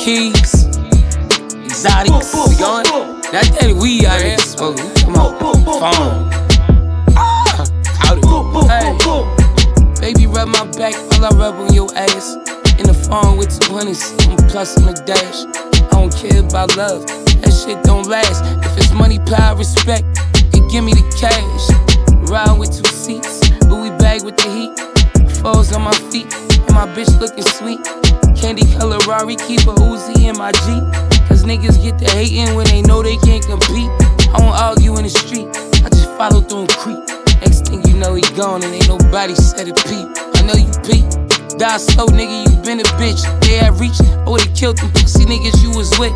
keys, exotics. We going? That that we out here smoking. Come on, phone. Ah, out it. Hey. Baby, rub my back while I rub on your ass. In the phone with 200, I'm plus on the dash. I don't care about love, that shit don't last. If it's money, power, respect, you give me the cash. Ride with two seats, Louis bag with the heat. Foes on my feet, and my bitch looking sweet. Candy color Rari, keep a Uzi in my Jeep. Cause niggas get the hating when they know they can't compete. I won't argue in the street, I just follow through and creep. Next thing you know, he gone and ain't nobody said a peep. I know you peep. Die slow, nigga, you been a bitch. They had reached, oh, they killed them pussy niggas you was with.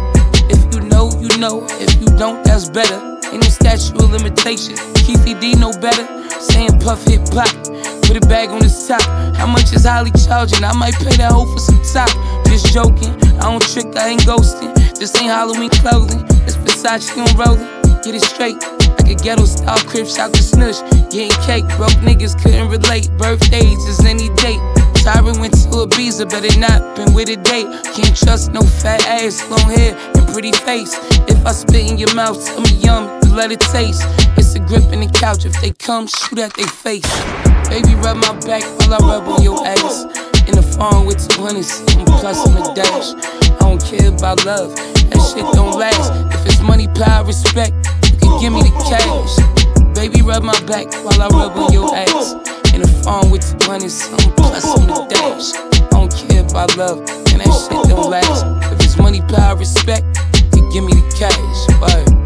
If you know, you know. If you don't, that's better. Ain't no statute of limitation. Keffe D know better. Saying puff hit Pac. Put a bag on his top. How much is Holly charging? I might pay that hoe for some top. Just joking. I don't trick, I ain't ghosting. This ain't Halloween clothing. It's Versace on rolling. Get it straight. Like a ghetto style crib, shout to snush. Getting cake, broke niggas couldn't relate. Birthdays is any date. Tyron went to Ibiza, better not been with a date. Can't trust no fat ass, long hair, and pretty face. If I spit in your mouth, tell me yum, you let it taste. It's a grip in the couch, if they come, shoot at their face. Baby, rub my back while I rub on your ass. In the phone with 200, I'm plus on the dash. I don't care about love, that shit don't last. If it's money, power, respect, you can give me the cash. Baby, rub my back while I rub on your ass. In the phone with 200, something plus on the dash. I don't care about love, and that shit don't last. If it's money, power, respect, you can give me the cash. Bye.